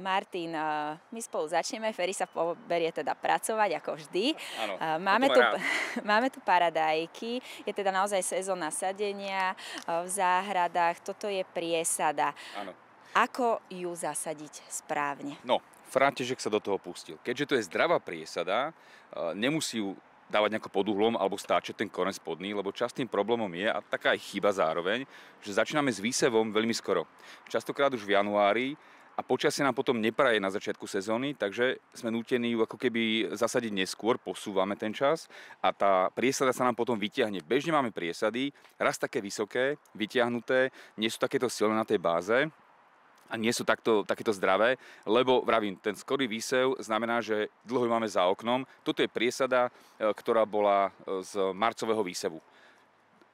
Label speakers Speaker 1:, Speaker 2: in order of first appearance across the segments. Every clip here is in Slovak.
Speaker 1: Martin, my spolu začneme, Ferry sa poberie teda pracovať ako vždy.
Speaker 2: Áno,
Speaker 1: máme, tu, máme tu paradajky, je teda naozaj sezóna sadenia v záhradách, toto je priesada.
Speaker 2: Áno.
Speaker 1: Ako ju zasadiť správne?
Speaker 2: No, František sa do toho pustil. Keďže to je zdravá priesada, nemusí ju dávať nejako pod uhlom alebo stáčať ten koren spodný, lebo častým problémom je, a taká aj chyba zároveň, že začíname s výsevom veľmi skoro. Častokrát už v januári a počasie nám potom nepraje na začiatku sezóny, takže sme nútení ju ako keby zasadiť neskôr, posúvame ten čas a tá priesada sa nám potom vyťahne. Bežne máme priesady, raz také vysoké, vyťahnuté, nie sú takéto silné na tej báze, a nie sú takto, takéto zdravé, lebo vravím, ten skorý výsev znamená, že dlho ju máme za oknom. Toto je priesada, e, ktorá bola e, z marcového výsevu.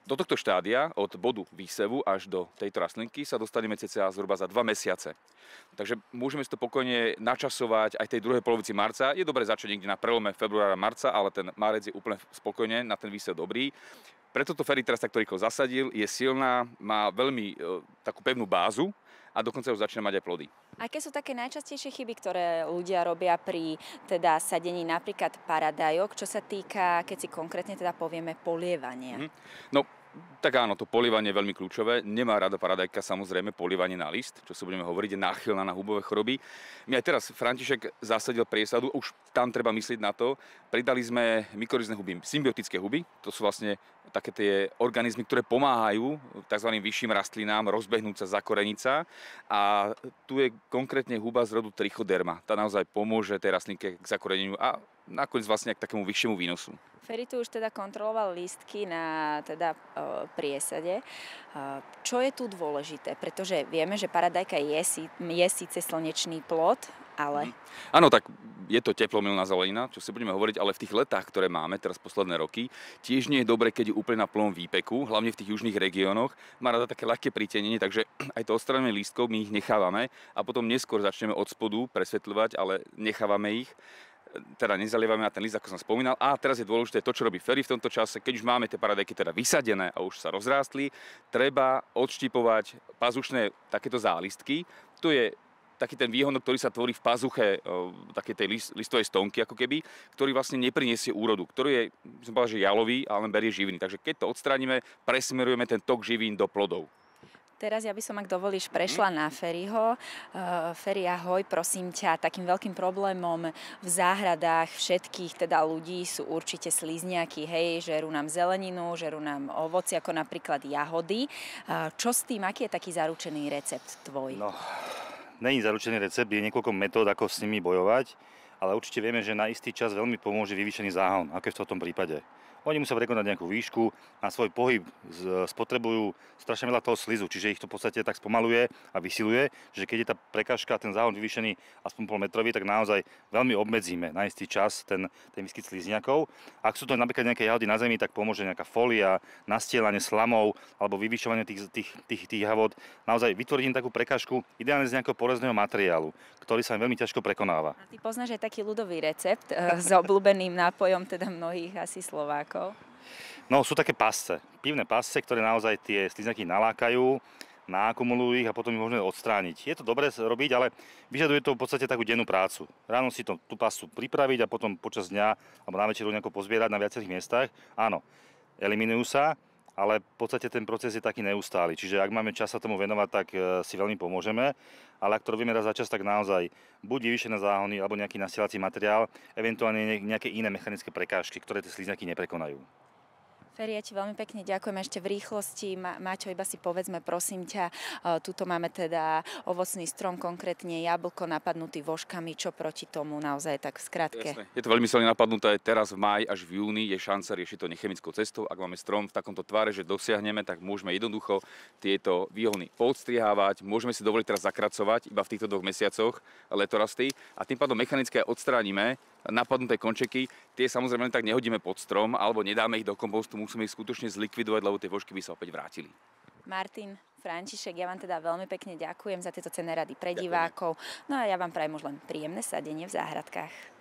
Speaker 2: Do tohto štádia, od bodu výsevu až do tejto rastlinky, sa dostaneme cca zhruba za dva mesiace. Takže môžeme si to pokojne načasovať aj tej druhej polovici marca. Je dobre začať niekde na prelome februára marca, ale ten marec je úplne spokojne, na ten výsev dobrý. Preto to Ferry teraz takto rýchlo zasadil, je silná, má veľmi e, takú pevnú bázu, a dokonca už začne mať aj plody.
Speaker 1: Aké sú také najčastejšie chyby, ktoré ľudia robia pri teda sadení napríklad paradajok, čo sa týka, keď si konkrétne teda povieme, polievania?
Speaker 2: Mm-hmm. No, tak áno, to polievanie je veľmi kľúčové. Nemá rada paradajka samozrejme polievanie na list, čo si budeme hovoriť, je náchylná na hubové choroby. My aj teraz František zasadil priesadu, už tam treba myslieť na to. Pridali sme mykorizné huby, symbiotické huby, to sú vlastne také tie organizmy, ktoré pomáhajú tzv. vyšším rastlinám rozbehnúť sa, zakoreniť sa. A tu je konkrétne huba z rodu trichoderma. Tá naozaj pomôže tej rastlinke k zakoreneniu a nakoniec vlastne k takému vyššiemu výnosu.
Speaker 1: Ferry tu už teda kontroloval lístky na teda, e, priesade. E, čo je tu dôležité? Pretože vieme, že paradajka je, je síce slnečný plod, ale... Mm.
Speaker 2: Áno, tak je to teplomilná zelenina, čo si budeme hovoriť, ale v tých letách, ktoré máme teraz posledné roky, tiež nie je dobre, keď je úplne na plnom výpeku, hlavne v tých južných regiónoch. Má rada také ľahké pritenenie, takže aj to odstranenie lístkov my ich nechávame a potom neskôr začneme od spodu presvetľovať, ale nechávame ich teda nezalievame na ten list, ako som spomínal. A teraz je dôležité to, čo robí Ferry v tomto čase. Keď už máme tie paradajky teda vysadené a už sa rozrástli, treba odštipovať pazušné takéto zálistky. To je taký ten výhonok, ktorý sa tvorí v pazuche také tej list, listovej stonky, ako keby, ktorý vlastne nepriniesie úrodu, ktorý je, som povedal, že jalový, ale len berie živiny. Takže keď to odstránime, presmerujeme ten tok živín do plodov.
Speaker 1: Teraz ja by som, ak dovolíš, prešla na Ferryho. Uh, Ferry, ahoj, prosím ťa, takým veľkým problémom v záhradách všetkých teda ľudí sú určite slizniaky, hej, žerú nám zeleninu, žerú nám ovoci, ako napríklad jahody. Uh, čo s tým, aký je taký zaručený recept tvoj?
Speaker 3: No, není zaručený recept, je niekoľko metód, ako s nimi bojovať, ale určite vieme, že na istý čas veľmi pomôže vyvýšený záhon, aké v tom prípade. Oni musia prekonať nejakú výšku, na svoj pohyb spotrebujú strašne veľa toho slizu, čiže ich to v podstate tak spomaluje a vysiluje, že keď je tá prekážka, ten záhon vyvýšený aspoň pol metrový, tak naozaj veľmi obmedzíme na istý čas ten, ten výskyt slizniakov. Ak sú to napríklad nejaké jahody na zemi, tak pomôže nejaká folia, nastielanie slamov alebo vyvyšovanie tých, tých, tých, tých jahovod. Naozaj vytvoriť im takú prekážku, ideálne z nejakého porezného materiálu, ktorý sa veľmi ťažko prekonáva.
Speaker 1: A ty poznáš aj taký ľudový recept eh, s obľúbeným nápojom teda mnohých asi Slovákov rokov?
Speaker 3: No sú také pasce, pivné pasce, ktoré naozaj tie slizňaky nalákajú, naakumulujú ich a potom ich môžeme odstrániť. Je to dobré robiť, ale vyžaduje to v podstate takú dennú prácu. Ráno si to, tú pastu pripraviť a potom počas dňa alebo na večeru nejako pozbierať na viacerých miestach. Áno, eliminujú sa, ale v podstate ten proces je taký neustály. Čiže ak máme čas sa tomu venovať, tak e, si veľmi pomôžeme. Ale ak to robíme raz za čas, tak naozaj buď vyvýšené záhony alebo nejaký nasielací materiál, eventuálne nejaké iné mechanické prekážky, ktoré tie slizňaky neprekonajú.
Speaker 1: Feri, ja ti veľmi pekne ďakujem ešte v rýchlosti. Maťo, iba si povedzme, prosím ťa, tuto máme teda ovocný strom, konkrétne jablko napadnutý vožkami, čo proti tomu naozaj tak skratke.
Speaker 2: Je to veľmi silne napadnuté, teraz v maj až v júni je šanca riešiť to nechemickou cestou. Ak máme strom v takomto tvare, že dosiahneme, tak môžeme jednoducho tieto výhony podstrihávať, môžeme si dovoliť teraz zakracovať iba v týchto dvoch mesiacoch letorasty a tým pádom mechanicky aj odstránime napadnuté končeky, tie samozrejme tak nehodíme pod strom alebo nedáme ich do kompostu, musíme ich skutočne zlikvidovať, lebo tie vožky by sa opäť vrátili.
Speaker 1: Martin, František, ja vám teda veľmi pekne ďakujem za tieto cenné rady pre divákov. No a ja vám prajem už len príjemné sadenie v záhradkách.